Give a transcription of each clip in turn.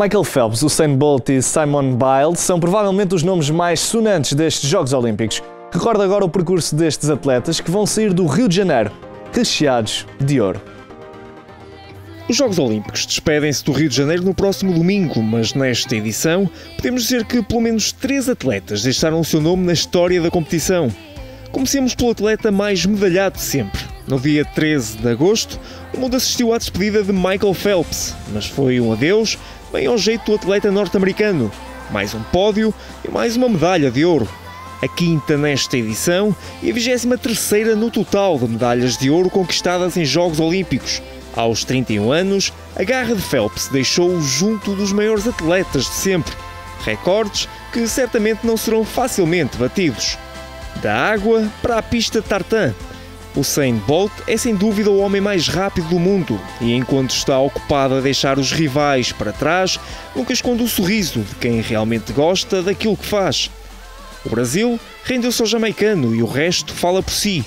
Michael Phelps, Usain Bolt e Simon Biles são provavelmente os nomes mais sonantes destes Jogos Olímpicos. Recorda agora o percurso destes atletas que vão sair do Rio de Janeiro, recheados de ouro. Os Jogos Olímpicos despedem-se do Rio de Janeiro no próximo domingo, mas nesta edição podemos dizer que pelo menos três atletas deixaram o seu nome na história da competição. Comecemos pelo atleta mais medalhado de sempre. No dia 13 de agosto, o mundo assistiu à despedida de Michael Phelps, mas foi um adeus bem ao jeito do atleta norte-americano. Mais um pódio e mais uma medalha de ouro. A quinta nesta edição e a vigésima terceira no total de medalhas de ouro conquistadas em Jogos Olímpicos. Aos 31 anos, a garra de Phelps deixou-o junto dos maiores atletas de sempre. Recordes que certamente não serão facilmente batidos. Da água para a pista tartan, Usain Bolt é sem dúvida o homem mais rápido do mundo e enquanto está ocupado a deixar os rivais para trás, nunca esconde o sorriso de quem realmente gosta daquilo que faz. O Brasil rendeu-se ao jamaicano e o resto fala por si.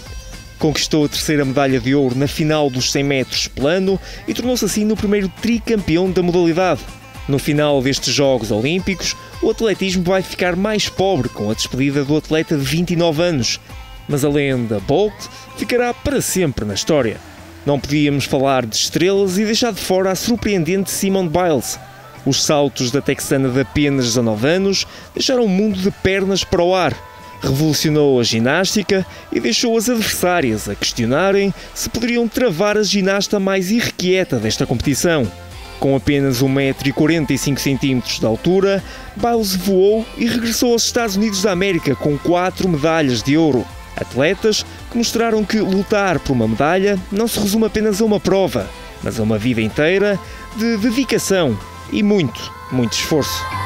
Conquistou a terceira medalha de ouro na final dos 100 metros plano e tornou-se assim no primeiro tricampeão da modalidade. No final destes Jogos Olímpicos, o atletismo vai ficar mais pobre com a despedida do atleta de 29 anos, mas a lenda Bolt ficará para sempre na história. Não podíamos falar de estrelas e deixar de fora a surpreendente Simone Biles. Os saltos da texana de apenas 19 anos deixaram o mundo de pernas para o ar. Revolucionou a ginástica e deixou as adversárias a questionarem se poderiam travar a ginasta mais irrequieta desta competição. Com apenas 1,45m de altura, Biles voou e regressou aos Estados Unidos da América com quatro medalhas de ouro. Atletas que mostraram que lutar por uma medalha não se resume apenas a uma prova, mas a uma vida inteira de dedicação e muito, muito esforço.